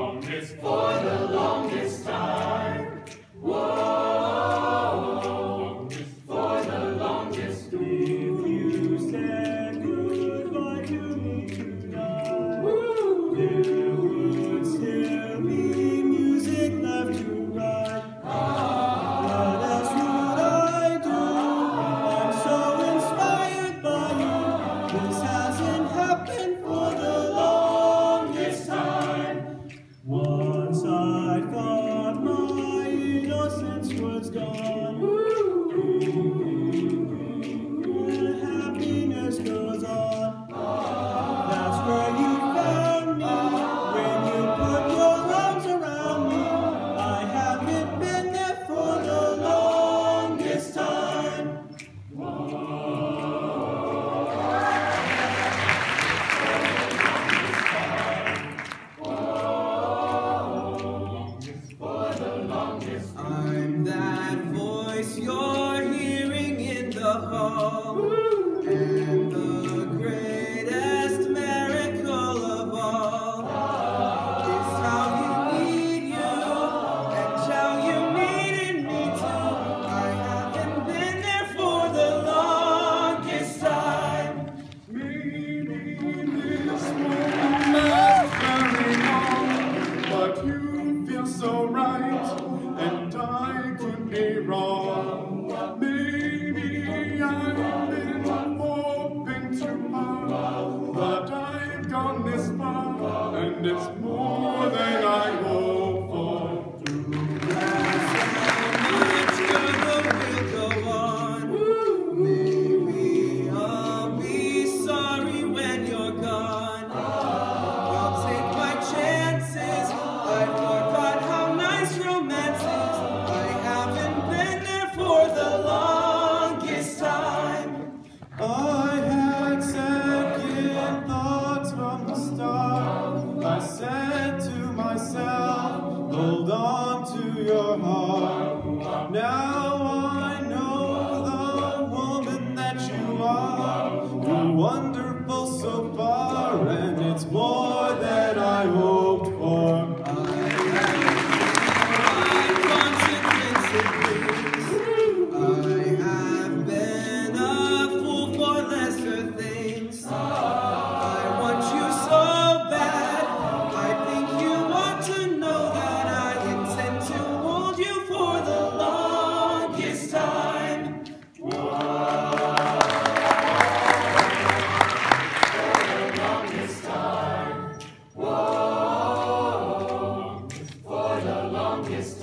Longest for the longest time. Whoa. For the longest. If you This hasn't for the I'm and it's more than myself, hold on to your heart. Now I know the woman that you are, you're wonderful so far, and it's more. Yes.